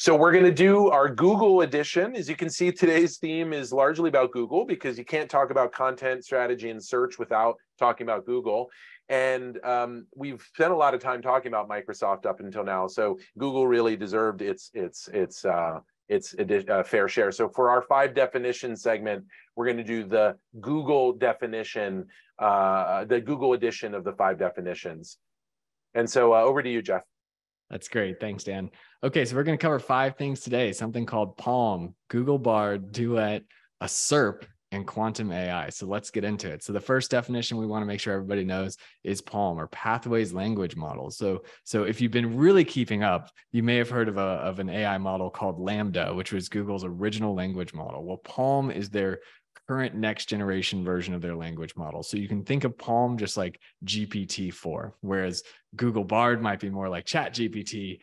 So we're going to do our Google edition. As you can see, today's theme is largely about Google because you can't talk about content strategy and search without talking about Google. And um, we've spent a lot of time talking about Microsoft up until now. So Google really deserved its its its uh, its uh, fair share. So for our five definition segment, we're going to do the Google definition, uh, the Google edition of the five definitions. And so uh, over to you, Jeff. That's great. Thanks, Dan. Okay, so we're going to cover five things today something called PaLM, Google Bard, Duet, a SERP, and quantum AI. So let's get into it. So the first definition we want to make sure everybody knows is PaLM or Pathways Language Model. So so if you've been really keeping up, you may have heard of a of an AI model called LaMDA, which was Google's original language model. Well, PaLM is their current next generation version of their language model. So you can think of PaLM just like GPT-4, whereas Google Bard might be more like Chat GPT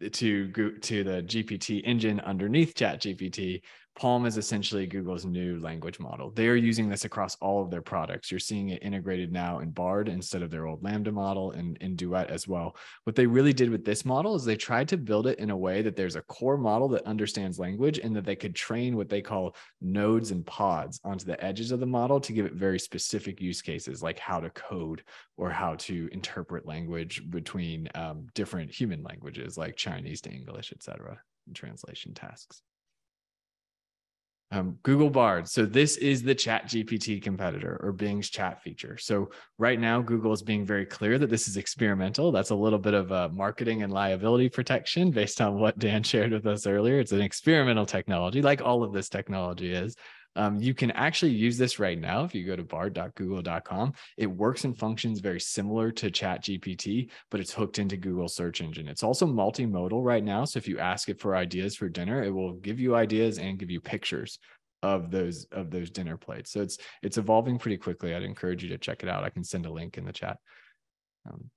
to to the GPT engine underneath Chat GPT. PaLM is essentially Google's new language model. They are using this across all of their products. You're seeing it integrated now in Bard instead of their old LaMDA model and in Duet as well. What they really did with this model is they tried to build it in a way that there's a core model that understands language and that they could train what they call nodes and pods onto the edges of the model to give it very specific use cases like how to code or how to interpret language between um, different human languages like Chinese to English, et cetera, translation tasks. Um, Google Bard. So this is the Chat GPT competitor or Bing's chat feature. So right now, Google is being very clear that this is experimental. That's a little bit of a marketing and liability protection based on what Dan shared with us earlier. It's an experimental technology, like all of this technology is. Um, you can actually use this right now if you go to bard.google.com. It works and functions very similar to ChatGPT, but it's hooked into Google search engine. It's also multimodal right now. So if you ask it for ideas for dinner, it will give you ideas and give you pictures of those of those dinner plates. So it's it's evolving pretty quickly. I'd encourage you to check it out. I can send a link in the chat. Um,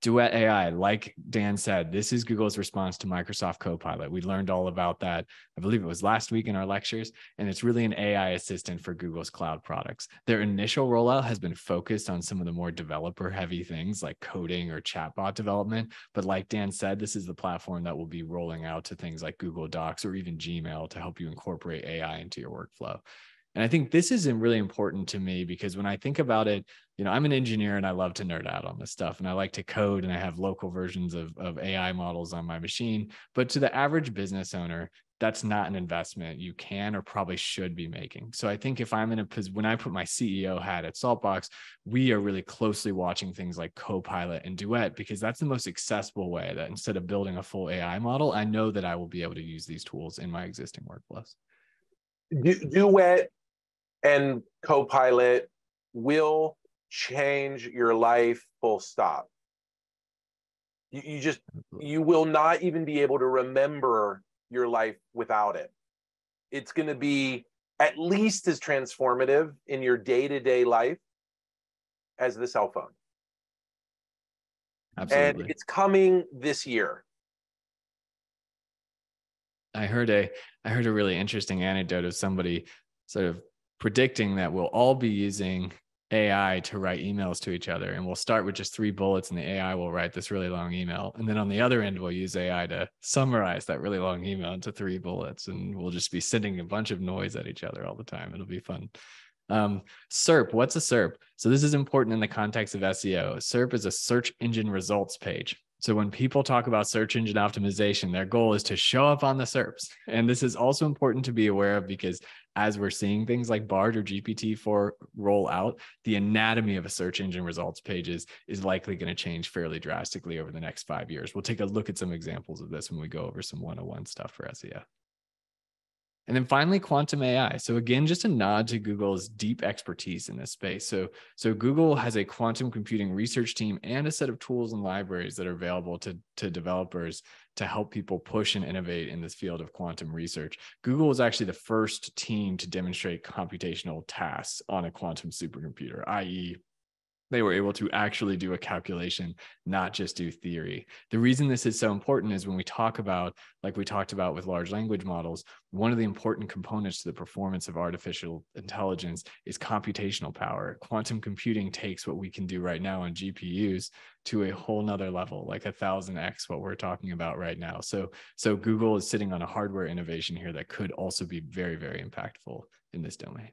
Duet AI, like Dan said, this is Google's response to Microsoft Copilot. We learned all about that. I believe it was last week in our lectures, and it's really an AI assistant for Google's cloud products. Their initial rollout has been focused on some of the more developer heavy things like coding or chatbot development. But like Dan said, this is the platform that will be rolling out to things like Google Docs or even Gmail to help you incorporate AI into your workflow. And I think this is really important to me because when I think about it, you know, I'm an engineer and I love to nerd out on this stuff and I like to code and I have local versions of, of AI models on my machine. But to the average business owner, that's not an investment you can or probably should be making. So I think if I'm in a position, when I put my CEO hat at Saltbox, we are really closely watching things like Copilot and Duet because that's the most accessible way that instead of building a full AI model, I know that I will be able to use these tools in my existing workflows. Duet and Copilot will change your life full stop. You, you just, you will not even be able to remember your life without it. It's going to be at least as transformative in your day to day life as the cell phone. Absolutely. And it's coming this year. I heard a I heard a really interesting anecdote of somebody sort of predicting that we'll all be using AI to write emails to each other. And we'll start with just three bullets, and the AI will write this really long email. And then on the other end, we'll use AI to summarize that really long email into three bullets. And we'll just be sending a bunch of noise at each other all the time. It'll be fun. Um, SERP, what's a SERP? So this is important in the context of SEO. SERP is a search engine results page. So when people talk about search engine optimization, their goal is to show up on the SERPs. And this is also important to be aware of because as we're seeing things like Bard or GPT-4 roll out, the anatomy of a search engine results pages is likely going to change fairly drastically over the next five years. We'll take a look at some examples of this when we go over some 101 stuff for SEO. And then finally, quantum AI. So again, just a nod to Google's deep expertise in this space. So, so Google has a quantum computing research team and a set of tools and libraries that are available to, to developers to help people push and innovate in this field of quantum research. Google was actually the first team to demonstrate computational tasks on a quantum supercomputer, i.e., they were able to actually do a calculation, not just do theory. The reason this is so important is when we talk about, like we talked about with large language models, one of the important components to the performance of artificial intelligence is computational power. Quantum computing takes what we can do right now on GPUs to a whole nother level, like a thousand X what we're talking about right now. So, so Google is sitting on a hardware innovation here that could also be very, very impactful in this domain.